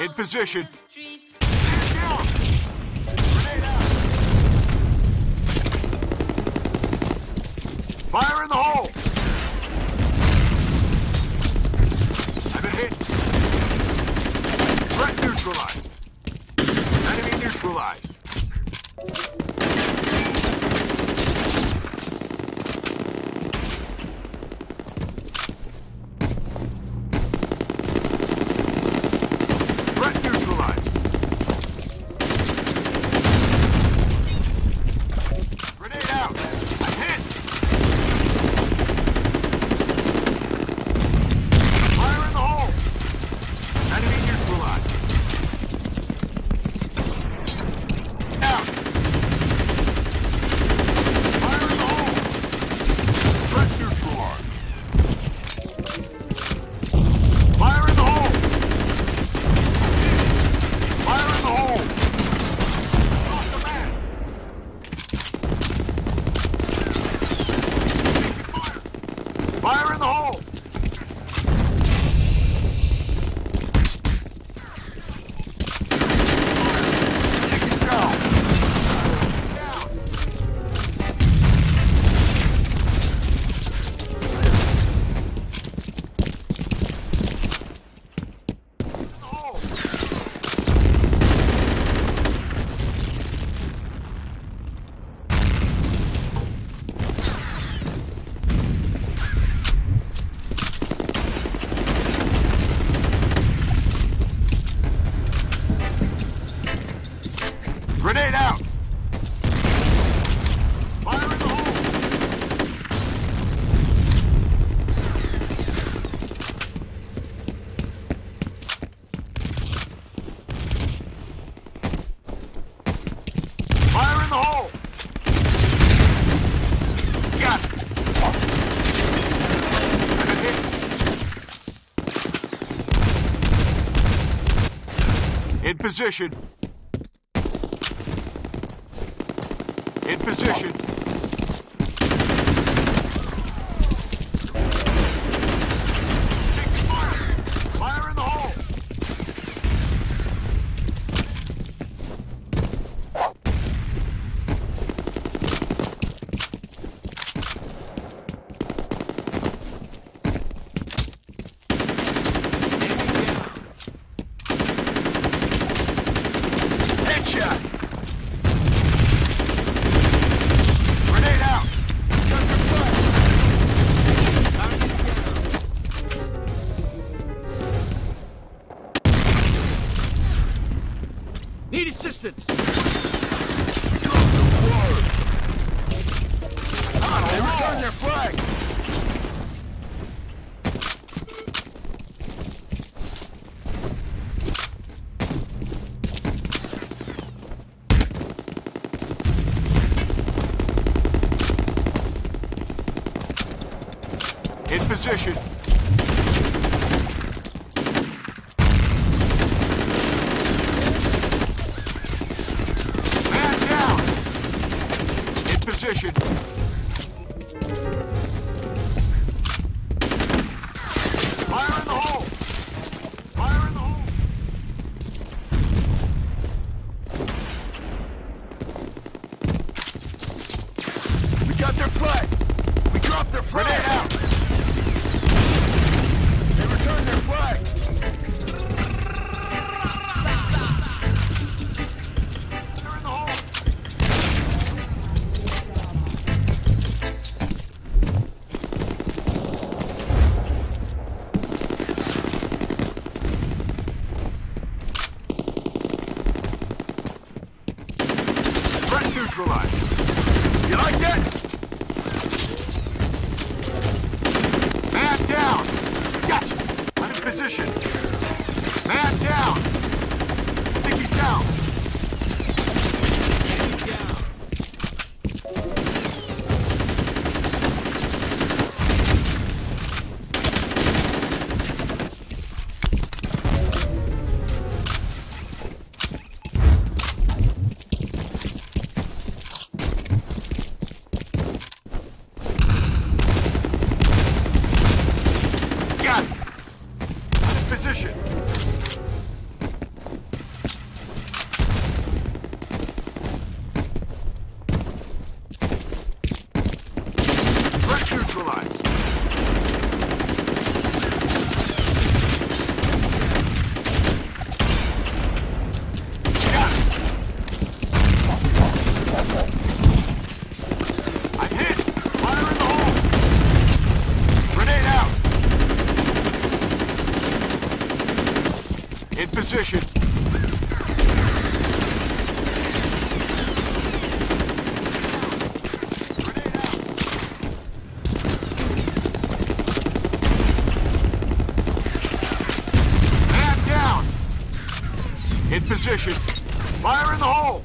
In position. Fire in the hole! I've been hit. Threat neutralized. Enemy neutralized. position. In position. parachute. Man down. In position. In position. Fire in the hole.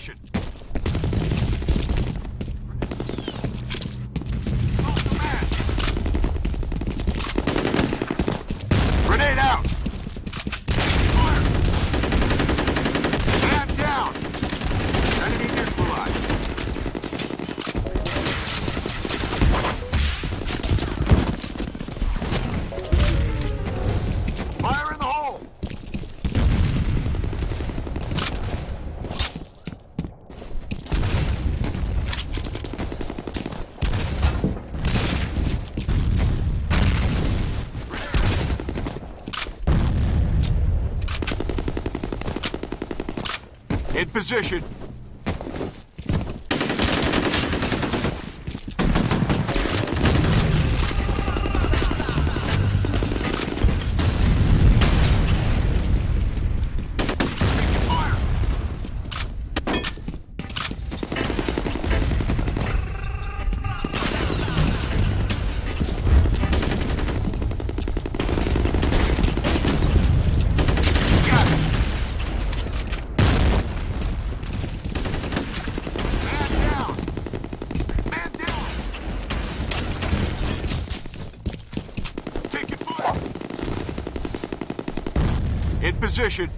Position. Position. Fire! Got it! Man down! Man down! Taking fire! In position.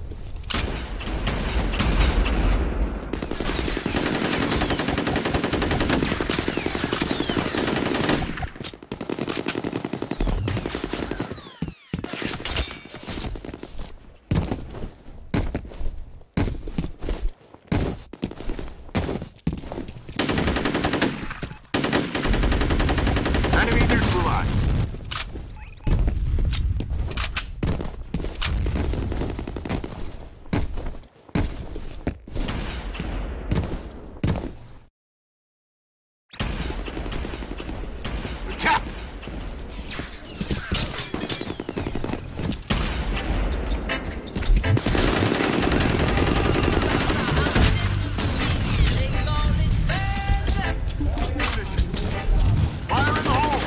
Enemy neutralized. Attack! Fire in the hole!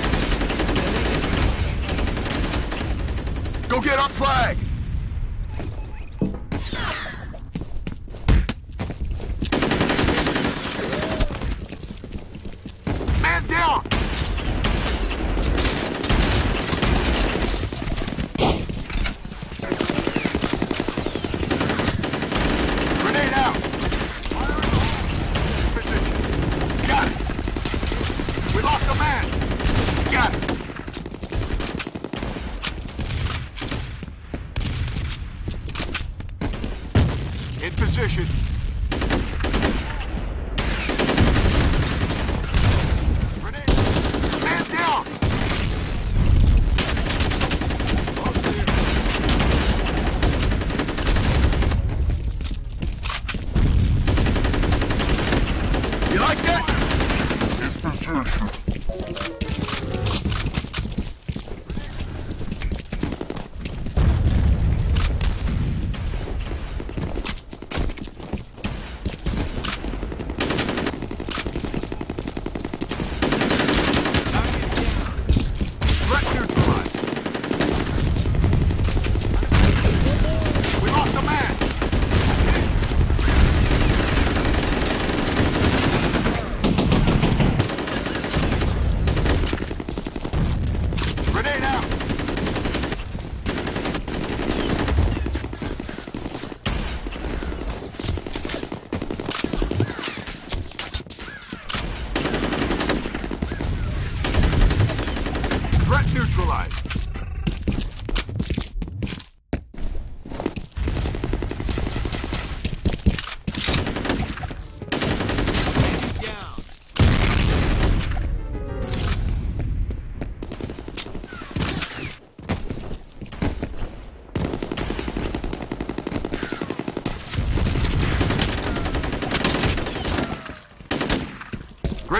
Go get our flag!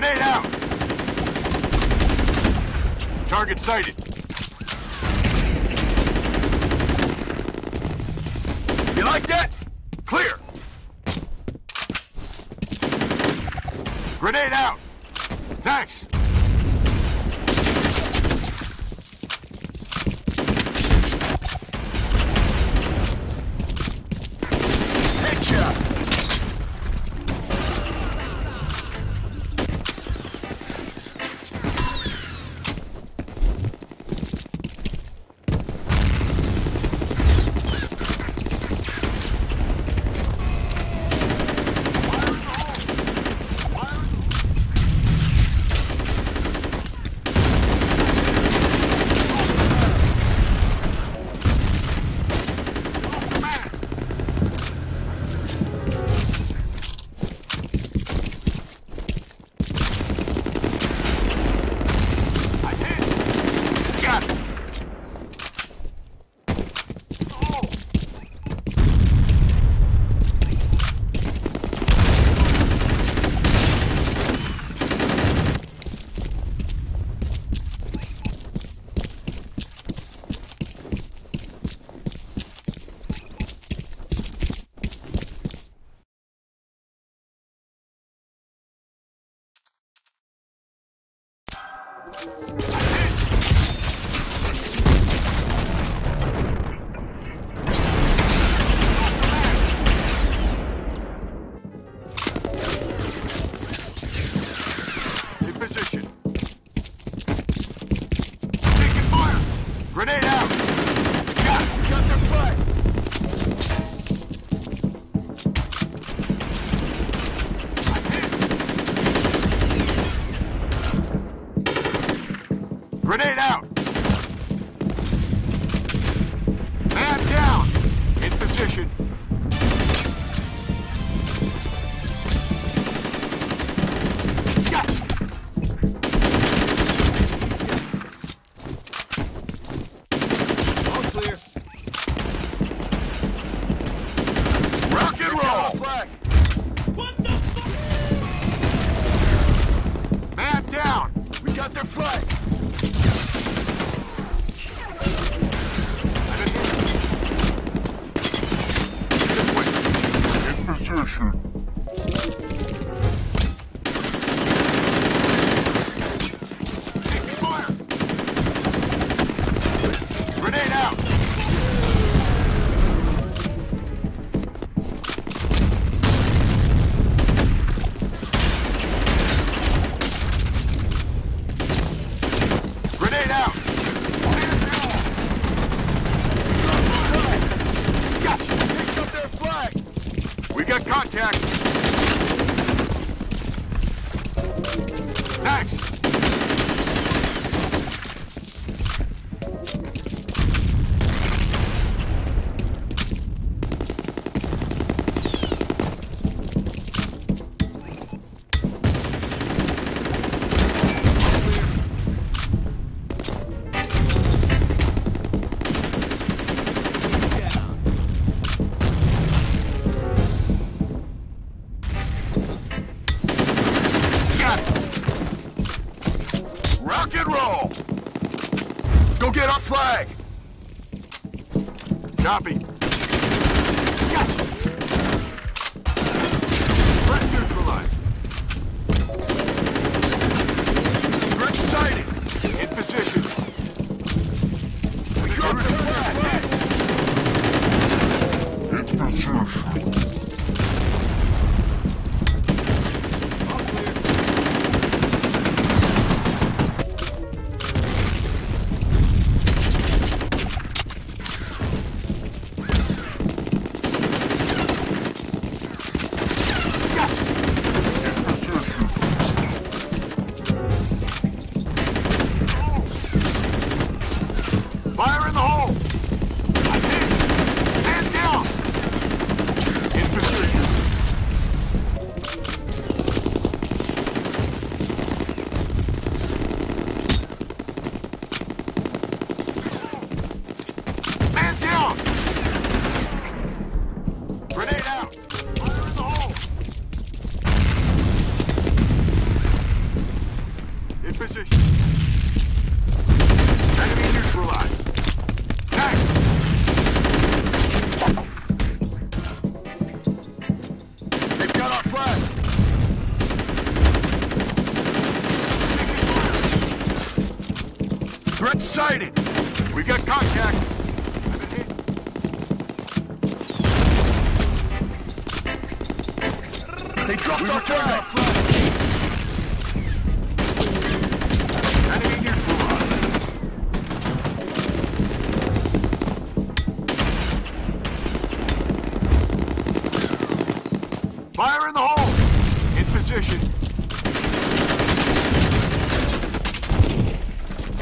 Grenade out! Target sighted. You like that? Clear! Grenade out! Thanks!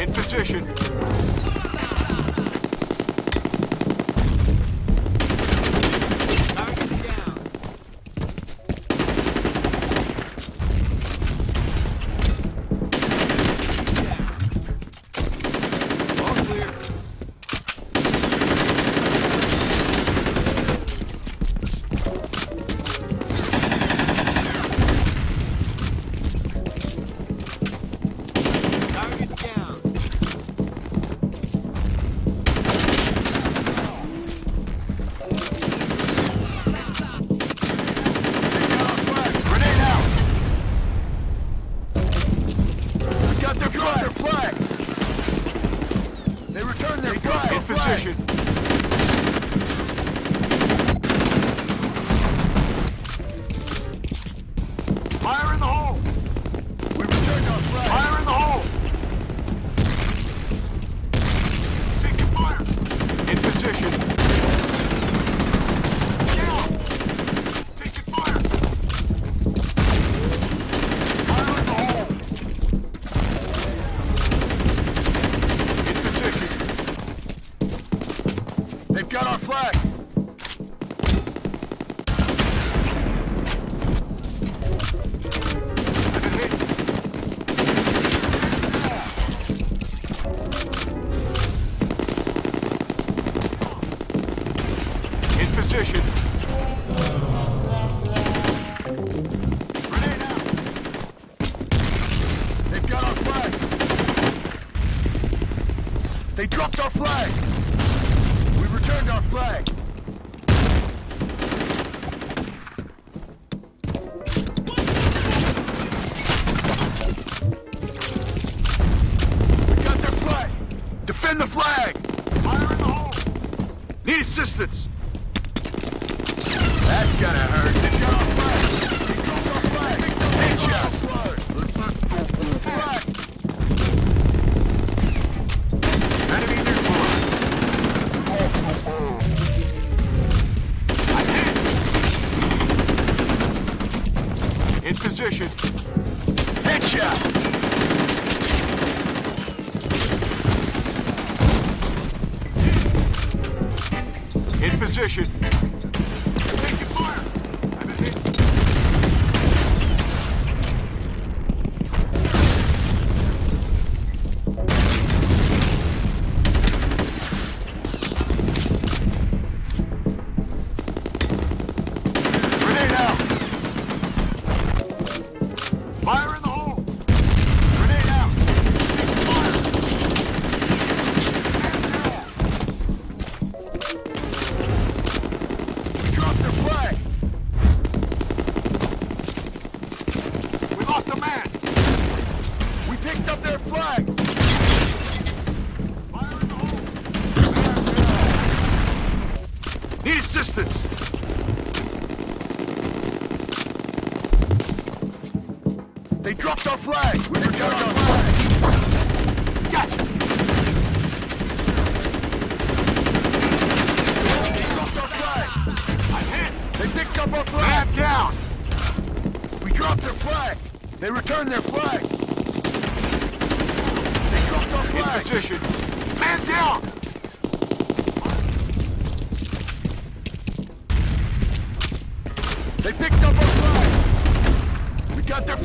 In position. Right. They dropped our flag! We returned our flag! Gotcha! They dropped our flag! I'm hit! They picked up our flag! Man down! We dropped their flag! They returned their flag! They dropped our flag! In position! Man down! They picked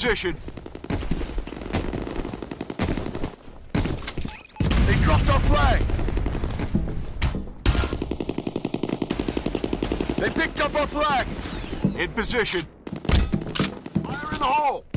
position. They dropped our flag. They picked up our flag. In position. Fire in the hole.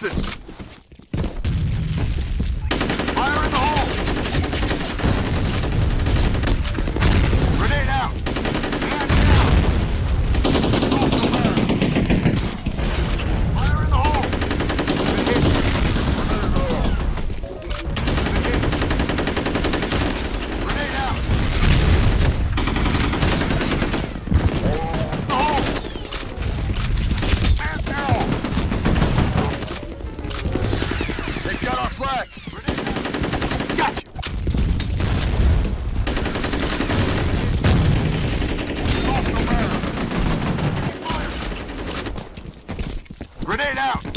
distance! Grenade out!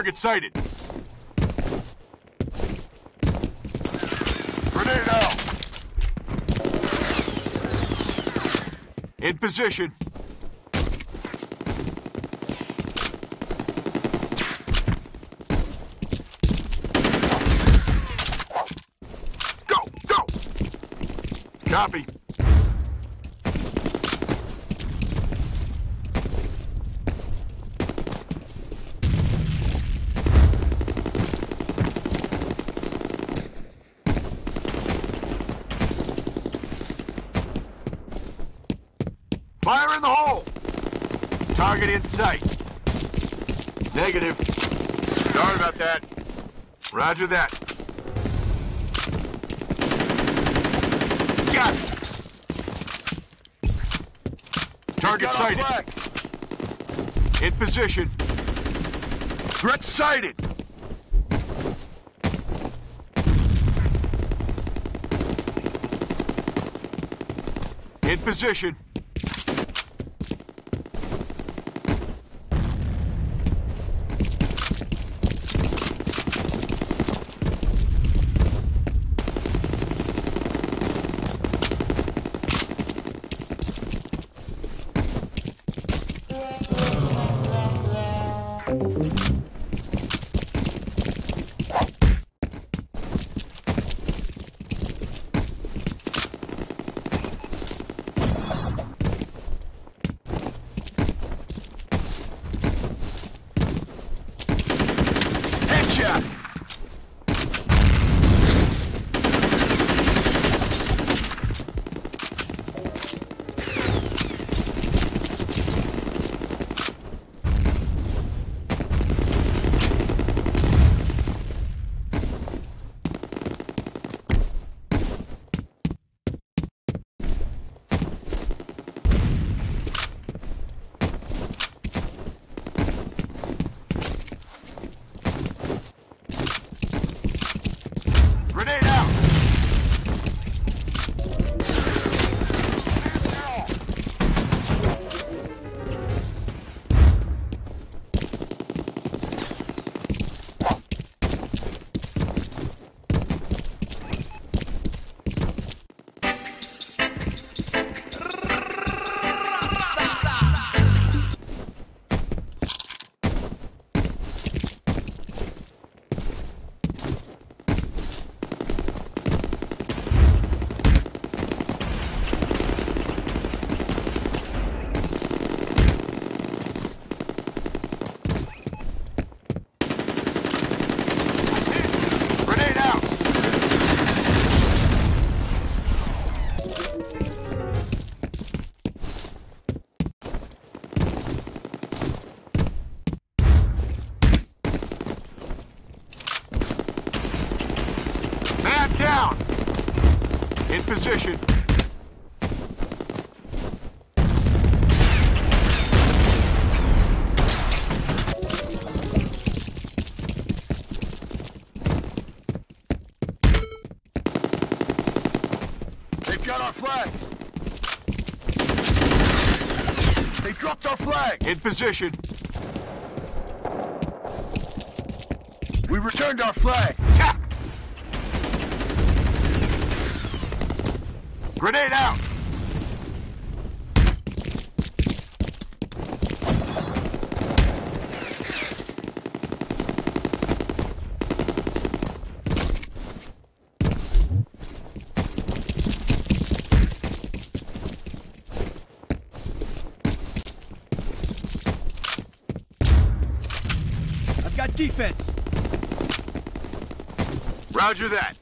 Target sighted. Grenade out. In position. Go, go. Copy. Fire in the hole! Target in sight. Negative. Sorry about that. Roger that. Got it. Target sighted. In position. Threat sighted. In position. We our flag. Grenade out. I've got defense. Roger that.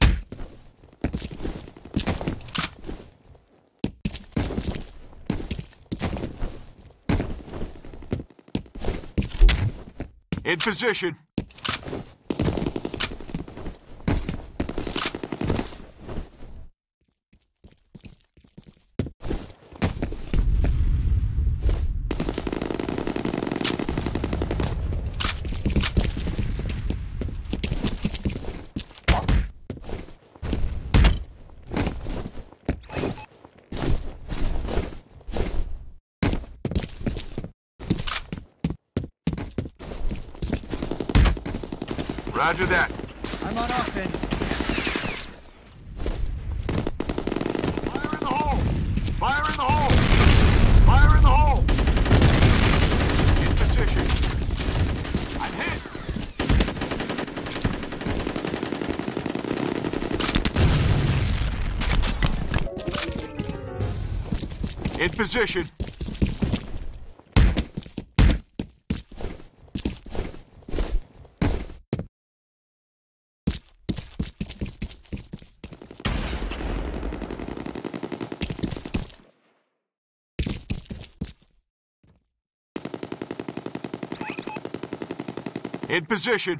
In position. Roger that. I'm on offense. Fire in the hole! Fire in the hole! Fire in the hole! In position. I'm hit! In position. position.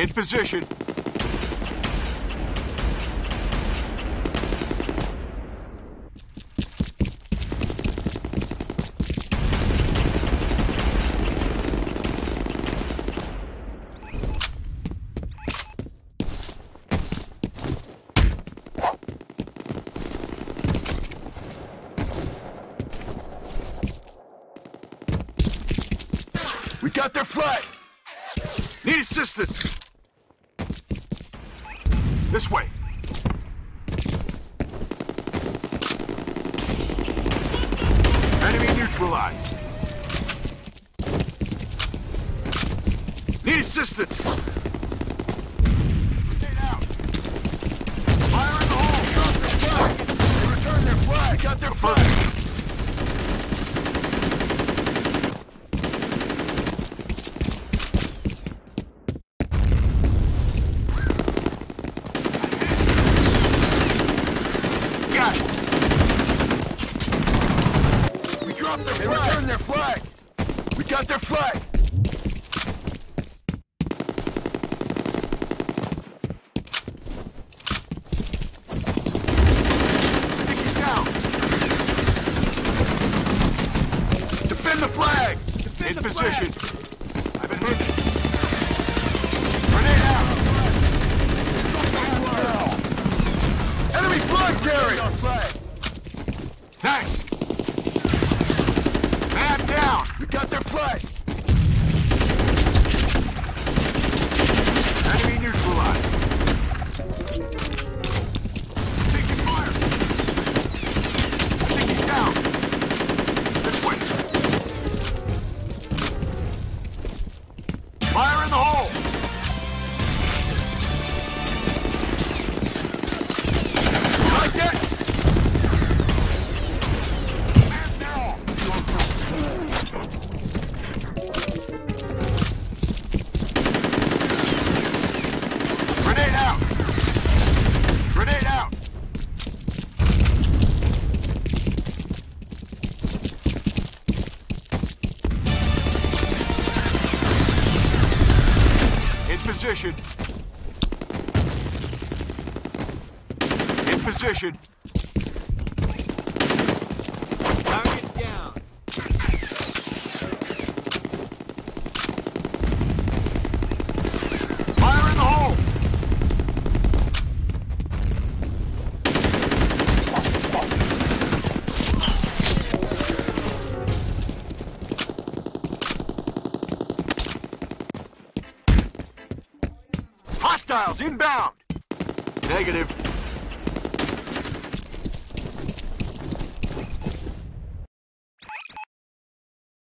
In position.